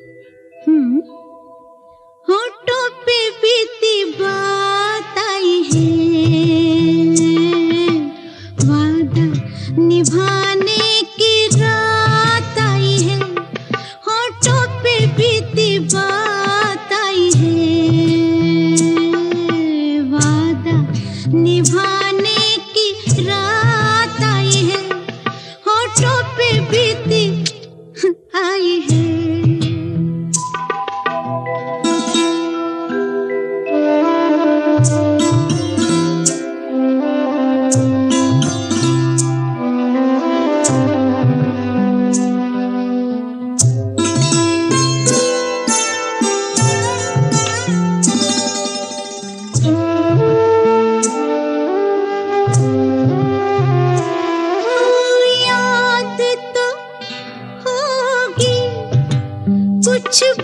हम्म? पे बीती बात आई है। वादा निभाने की रात आई है। वादा निभाने की रात आई है। होठों पे बीती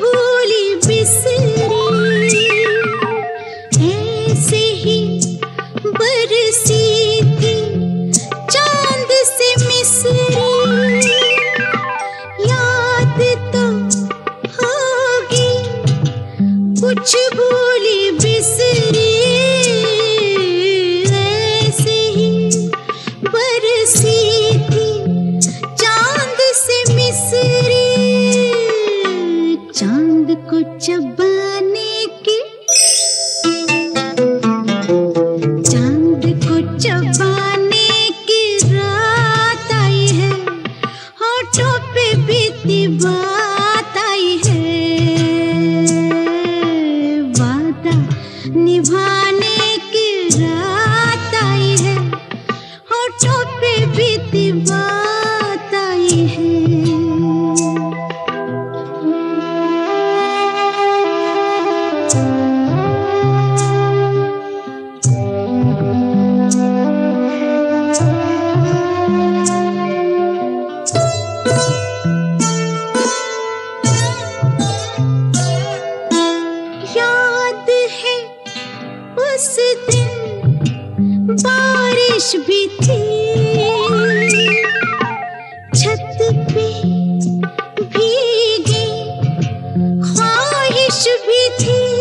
भूली ऐसे ही बरसी थी चाँद से मिसरी। याद तो होगी कुछ निभाने की रात आई है होठों पे बीती बात आई है। याद बारिश भी थी। छत पे भीगी ख्वाहिश भी थी।